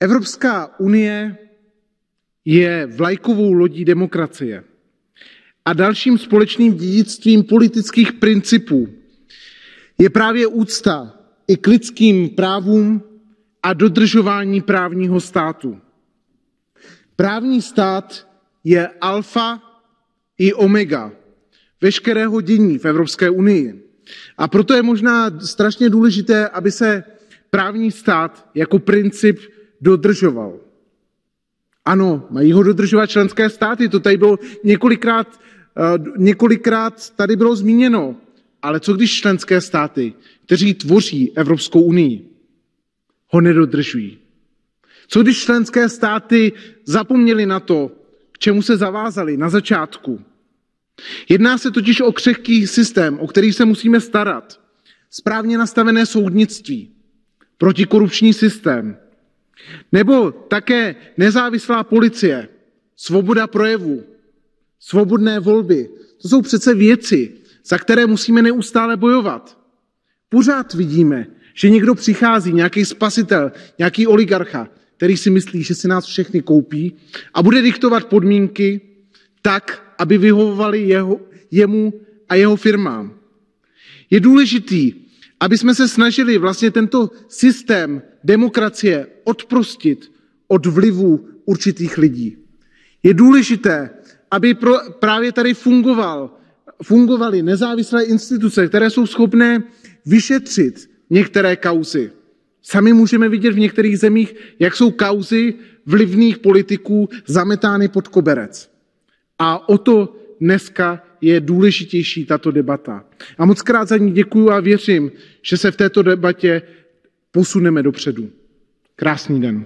Evropská unie je vlajkovou lodí demokracie a dalším společným dědictvím politických principů je právě úcta i k lidským právům a dodržování právního státu. Právní stát je alfa i omega veškerého dění v Evropské unii. A proto je možná strašně důležité, aby se právní stát jako princip dodržoval. Ano, mají ho dodržovat členské státy, to tady bylo několikrát, eh, několikrát tady bylo zmíněno. Ale co když členské státy, kteří tvoří Evropskou unii, ho nedodržují? Co když členské státy zapomněli na to, k čemu se zavázali na začátku? Jedná se totiž o křehký systém, o který se musíme starat. Správně nastavené soudnictví, protikorupční systém, nebo také nezávislá policie, svoboda projevu, svobodné volby. To jsou přece věci, za které musíme neustále bojovat. Pořád vidíme, že někdo přichází, nějaký spasitel, nějaký oligarcha, který si myslí, že si nás všechny koupí a bude diktovat podmínky tak, aby vyhovovali jeho, jemu a jeho firmám. Je důležitý, aby jsme se snažili vlastně tento systém demokracie odprostit od vlivu určitých lidí. Je důležité, aby pro, právě tady fungoval, fungovaly nezávislé instituce, které jsou schopné vyšetřit některé kauzy. Sami můžeme vidět v některých zemích, jak jsou kauzy vlivných politiků zametány pod koberec. A o to dneska je důležitější tato debata. A moc krát za ní děkuju a věřím, že se v této debatě posuneme dopředu. Krásný den.